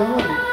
alone.